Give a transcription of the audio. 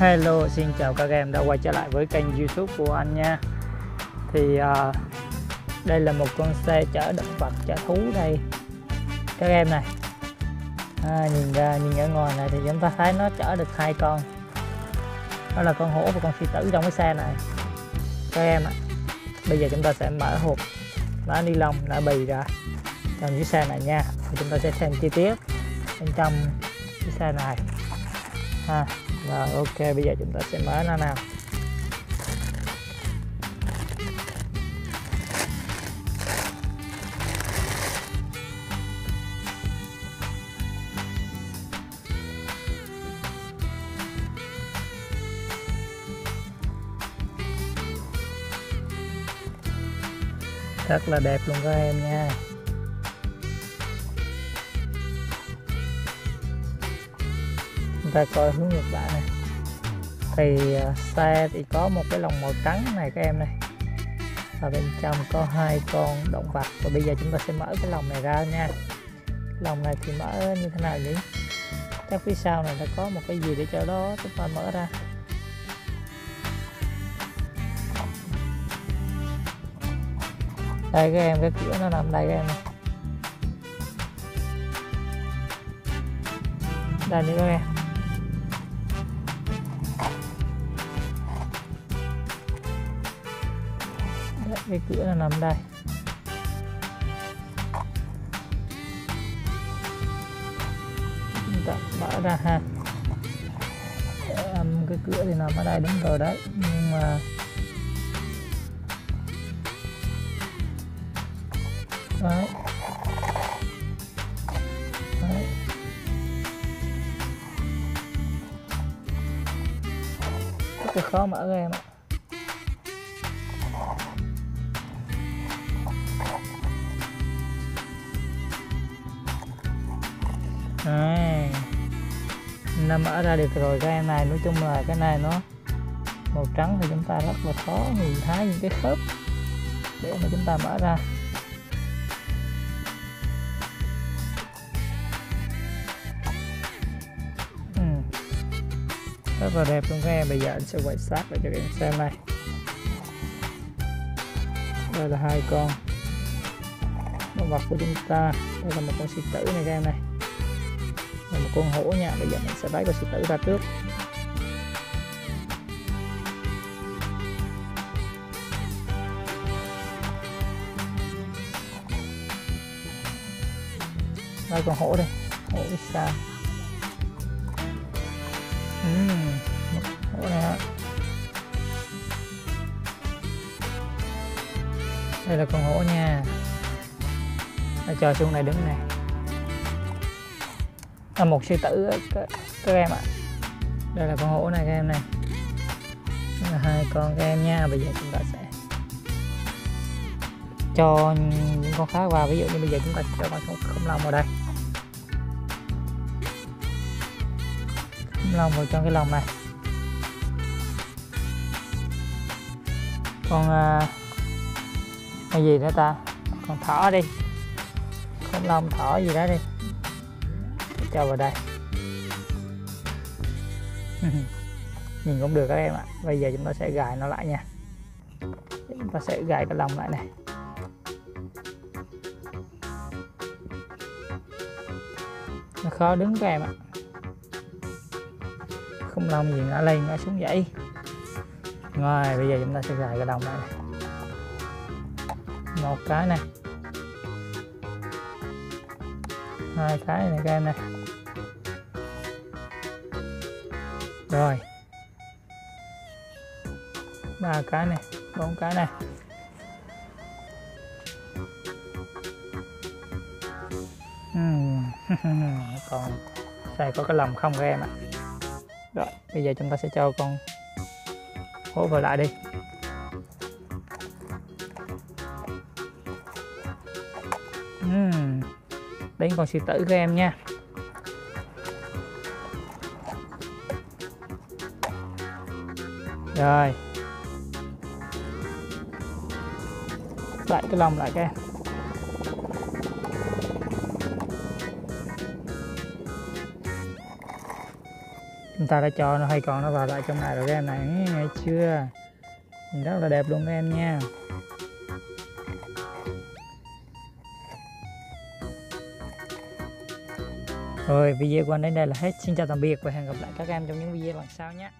Hello, xin chào các em đã quay trở lại với kênh youtube của anh nha. Thì uh, đây là một con xe chở động vật, chở thú đây. Các em này. À, Nhìn ra, nhìn ở ngoài này thì chúng ta thấy nó chở được hai con. Đó là con hổ và con sư tử trong cái xe này. Các em ạ Bây giờ chúng ta sẽ mở hộp lá ni lông, lá bì ra trong chiếc xe này nha. Thì chúng ta sẽ xem chi tiết bên trong chiếc xe này. Ha rồi, ok, bây giờ chúng ta sẽ mở nó nào. Rất là đẹp luôn các em nha. Chúng ta coi hướng ngược lại này. Thì à, xe thì có một cái lồng màu trắng này các em này. Và bên trong có hai con động vật. Và bây giờ chúng ta sẽ mở cái lồng này ra nha. Lồng này thì mở như thế nào nhỉ? Chắc phía sau này nó có một cái gì để cho đó chúng ta mở ra. Đây các em, cái cửa nó nằm đây các em này. Đây nữa các em. Cái cửa là nằm đây. Chúng ta mở ra ha. Um, cái cửa thì nằm ở đây đúng rồi đấy. Nhưng mà đấy. Đấy. Rất là khó mở ra em ạ. Đấy. nó mở ra được rồi, cái em này nói chung là cái này nó màu trắng thì chúng ta rất là khó nhìn thấy những cái khớp để mà chúng ta mở ra. Ừ. rất là đẹp luôn các em, bây giờ anh sẽ quay sát lại cho các em xem này đây là hai con. Động vật của chúng ta. Đây là một con sư tử này các em này một con hổ nha. Bây giờ mình sẽ lấy con sư tử ra trước. Đây con hổ đây hổ xa. Uhm, hổ này ha đây là con hổ nha. Nó cho xuống đây đứng này là một sư tử ờ, các, các em ạ. Đây là con hổ này các em này. Đây là hai con các em nha. Bây giờ chúng ta sẽ cho những con khác vào. Ví dụ như bây giờ chúng ta cho con khủng long vào đây. Khủng long vào trong cái lồng này. Con à, cái gì nữa ta? Con thỏ đi. Khủng long thỏ gì đó đi cho vào đây. Nhìn cũng được các em ạ. Bây giờ chúng ta sẽ gài nó lại nha. Chúng ta sẽ gài cái lồng lại này. Nó khó đứng các em ạ. Không lông gì ngã lên ngã xuống vậy rồi bây giờ chúng ta sẽ gài cái lại này. Một cái này. Hai cái này các em này rồi. Ba cái này, bốn cái này. Còn xài có cái lòng không các em ạ? Rồi, bây giờ chúng ta sẽ cho con hố vào lại đi. Uhm. đến con sư tử các em nha. Rồi. Lại cái lòng lại các em. Chúng ta đã cho nó hai con nó vào lại trong này rồi các em này. Nghe chưa? Nhìn rất là đẹp luôn các em nha. Rồi, video của anh đến đây là hết. Xin chào tạm biệt và hẹn gặp lại các em trong những video lần sau nhé.